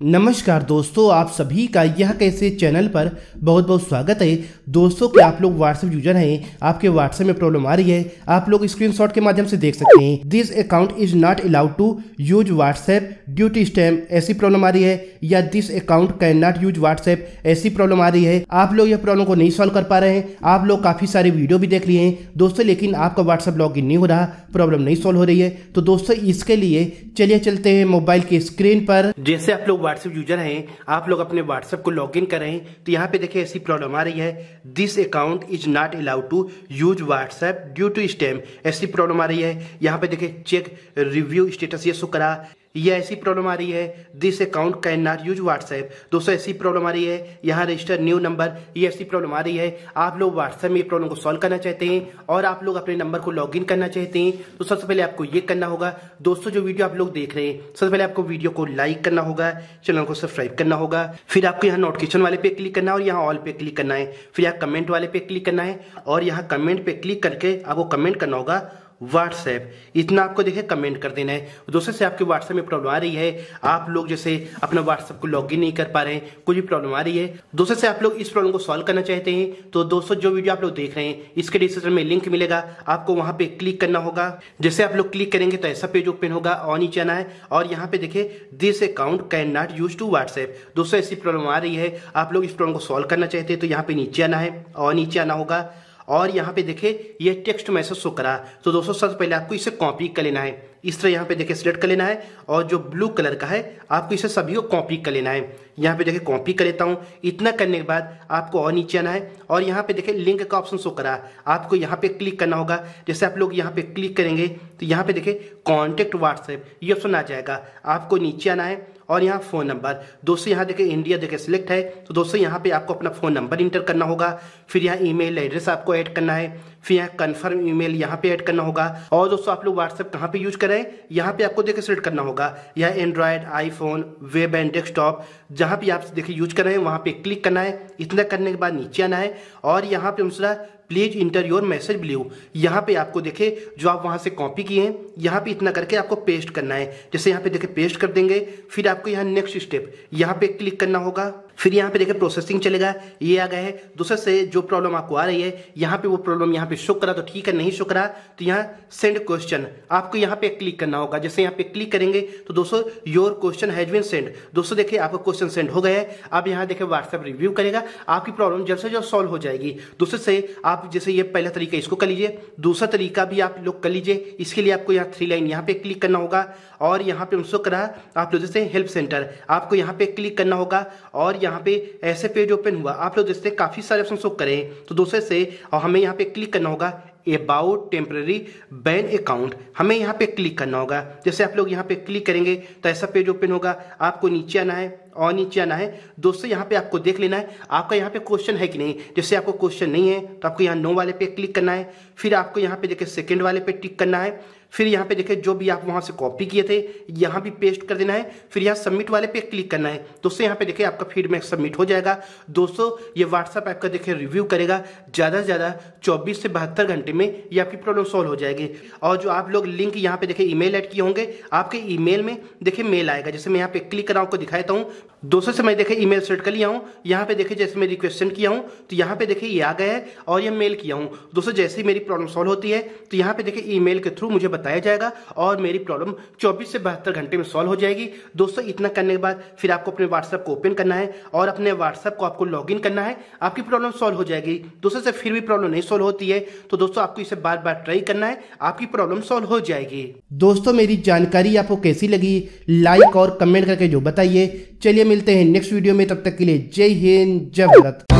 नमस्कार दोस्तों, आप सभी का यह कैसे चैनल पर बहुत बहुत स्वागत है। दोस्तों कि आप लोग व्हाट्सएप यूज़र हैं? आपके व्हाट्सएप में प्रॉब्लम आ रही है। आप लोग स्क्रीनशॉट के माध्यम से देख सकते हैं। This account is not allowed to use WhatsApp due to spam ऐसी प्रॉब्लम आ रही है, या this account can not use WhatsApp ऐसी प्रॉब्लम आ रही है। आप लोग यह प्रॉब्लम को नहीं सॉल्व कर पा रहे हैं। आप लोग काफ़ी सारे वीडियो भी देख लिए हैं। दोस्तों, लेकिन आपका व्हाट्सएप लॉग नहीं हो रहा। प्रॉब्लम नहीं सॉल्व हो रही है। तो दोस्तों, इसके लिए चलिए चलते हैं मोबाइल की स्क्रीन पर। जैसे आप लोग व्हाट्सएप यूज़र हैं, आप लोग अपने व्हाट्सएप को लॉग इन करें तो यहाँ पे देखिए ऐसी प्रॉब्लम आ रही है। This account is not allowed to use WhatsApp due to spam ऐसी प्रॉब्लम आ रही है। यहाँ पे देखिए चेक रिव्यू स्टेटस ये शो करा। ये ऐसी प्रॉब्लम आ रही है। This account can not use WhatsApp दोस्तों, ऐसी प्रॉब्लम आ रही है। यहाँ रजिस्टर न्यू नंबर ये ऐसी प्रॉब्लम आ रही है। आप लोग व्हाट्सएप में ये प्रॉब्लम को सॉल्व करना चाहते हैं और आप लोग अपने नंबर को लॉग इन करना चाहते हैं तो सबसे पहले आपको ये करना होगा। दोस्तों, जो वीडियो आप लोग देख रहे हैं, सबसे पहले आपको वीडियो को लाइक करना होगा चैनल को सब्सक्राइब करना होगा। फिर आपको यहाँ नोटिफिकेशन वाले पे क्लिक करना है और यहाँ ऑल पे क्लिक करना है। फिर यहाँ कमेंट वाले पे क्लिक करना है और यहाँ कमेंट पे क्लिक करके आपको कमेंट करना होगा। व्हाट्सएप इतना आपको देखिए कमेंट कर देना है। दोस्तों से आपके व्हाट्सएप में प्रॉब्लम आ रही है। आप लोग जैसे अपना व्हाट्सएप को लॉग नहीं कर पा रहे हैं कुछ भी प्रॉब्लम आ रही है। दोस्तों से आप लोग इस प्रॉब्लम को सॉल्व करना चाहते हैं तो दोस्तों, जो वीडियो आप लोग देख रहे हैं, इसके डिस्क्रिप्शन में लिंक मिलेगा। आपको वहाँ पे क्लिक करना होगा। जैसे आप लोग क्लिक करेंगे तो ऐसा पेज ओपन होगा, और नीचे आना है। और यहाँ पे देखिए this account can not use to WhatsApp दोस्तों, ऐसी प्रॉब्लम आ रही है। आप लोग इस प्रॉब्लम को सॉल्व करना चाहते हैं तो यहाँ पे नीचे आना है, और नीचे आना होगा। और यहाँ पे देखे, ये टेक्स्ट मैसेज शो करा। तो दोस्तों, सबसे पहले आपको इसे कॉपी कर लेना है। इस तरह यहाँ पे देखिए सिलेक्ट कर लेना है और जो ब्लू कलर का है, आपको इसे सभी को कॉपी कर लेना है। यहाँ पे देखिए कॉपी कर लेता हूँ। इतना करने के बाद आपको और नीचे आना है और यहाँ पे देखिए लिंक का ऑप्शन शो करा। आपको यहाँ पे क्लिक करना होगा। जैसे आप लोग यहाँ पे क्लिक करेंगे तो यहाँ पे देखिए कॉन्टेक्ट व्हाट्सएप ये ऑप्शन आ जाएगा। आपको नीचे आना है और यहाँ फ़ोन नंबर दोस्तों, यहाँ देखिए इंडिया देखिए सिलेक्ट है। तो दोस्तों, यहाँ पे आपको अपना फ़ोन नंबर इंटर करना होगा। फिर यहाँ ईमेल एड्रेस आपको ऐड करना है। फिर यहाँ कन्फर्म ईमेल यहाँ पे ऐड करना होगा। और दोस्तों, आप लोग व्हाट्सएप कहाँ पे यूज़ करें यहाँ पे आपको देखिए सेलेक्ट करना होगा। यह Android iPhone web and desktop जहाँ भी आप देखिए यूज़ कर रहे हैं, वहाँ पे क्लिक करना है। इतना करने के बाद नीचे आना है और यहाँ पे दूसरा please enter your message blue यहाँ पे आपको देखे, जो आप वहाँ से कॉपी किए हैं, यहाँ पे इतना करके आपको पेस्ट करना है। जैसे यहाँ पे देखे, पेस्ट कर देंगे, फिर आपको यहाँ नेक्स्ट स्टेप यहाँ पे क्लिक करना होगा। फिर यहाँ पे देखिए प्रोसेसिंग चलेगा। ये आ गया है। दूसरे से जो प्रॉब्लम आपको आ रही है, यहाँ पे वो प्रॉब्लम यहाँ पे शो करा तो ठीक है, नहीं शो करा तो यहाँ सेंड क्वेश्चन आपको यहाँ पे क्लिक करना होगा। जैसे यहाँ पे क्लिक करेंगे तो दोस्तों your question has been send दोस्तों देखिए आपका क्वेश्चन सेंड हो गया है। अब यहाँ देखे व्हाट्सएप रिव्यू करेगा। आपकी प्रॉब्लम जल्द से जल्द सॉल्व हो जाएगी। दूसरे से आप जैसे ये पहला तरीका इसको कर लीजिए। दूसरा तरीका भी आप लोग कर लीजिए। इसके लिए आपको यहाँ थ्री लाइन यहाँ पे क्लिक करना होगा और यहाँ पे उनको करा, आप लोग जैसे हेल्प सेंटर आपको यहाँ पे क्लिक करना होगा और यहाँ पे ऐसे पेज ओपन हुआ। आप लोग जैसे काफ़ी सारे ऑप्शन शो करें तो दूसरे से और हमें यहाँ पे क्लिक करना होगा। अबाउट टेम्प्रेरी बैन अकाउंट हमें यहाँ पे क्लिक करना होगा। जैसे आप लोग यहाँ पे क्लिक करेंगे तो ऐसा पेज ओपन होगा। आपको नीचे आना है और नीचे आना है। दोस्तों, यहाँ पे आपको देख लेना है, आपका यहाँ पे क्वेश्चन है कि नहीं? जैसे आपको क्वेश्चन नहीं है तो आपको यहाँ नो वाले पे क्लिक करना है। फिर आपको यहाँ पे देखिए सेकेंड वाले पे टिक करना है। फिर यहाँ पे देखिए जो भी आप वहाँ से कॉपी किए थे, यहाँ भी पेस्ट कर देना है। फिर यहाँ सबमिट वाले पे क्लिक करना है। दोस्तों यहाँ पे देखिए आपका फीडबैक सबमिट हो जाएगा। दोस्तों, ये व्हाट्सअप ऐप का देखिए रिव्यू करेगा। ज़्यादा से ज़्यादा चौबीस से बहत्तर घंटे में ये आपकी प्रॉब्लम सॉल्व हो जाएगी। और जो आप लोग लिंक यहाँ पे देखिए ईमेल ऐड किए होंगे, आपके ईमेल में देखिए मेल आएगा। जैसे मैं यहाँ पे क्लिक करा आपको दिखाता हूँ। दोस्तों से मैं देखिए ईमेल सेट कर लिया हूँ। यहाँ पे देखिए जैसे मैं रिक्वेस्ट किया हूँ तो यहाँ पे देखिए ये आ गया है और ये मेल किया हूँ। दोस्तों, जैसे ही मेरी प्रॉब्लम सॉल्व होती है तो यहाँ पे देखिए ईमेल के थ्रू मुझे बताया जाएगा और मेरी प्रॉब्लम 24 से बहत्तर घंटे में सॉल्व हो जाएगी। दोस्तों, इतना करने के बाद फिर आपको अपने व्हाट्सएप को ओपन करना है और अपने व्हाट्सएप को आपको लॉग करना है। आपकी प्रॉब्लम सॉल्व हो जाएगी। दोस्तों से फिर भी प्रॉब्लम नहीं सॉल्व होती है। तो दोस्तों, आपको इसे बार बार ट्राई करना है। आपकी प्रॉब्लम सॉल्व हो जाएगी। दोस्तों, मेरी जानकारी आपको कैसी लगी? लाइक और कमेंट करके जो बताइए। चलिए मिलते हैं नेक्स्ट वीडियो में। तब तक के लिए जय हिंद, जय भारत।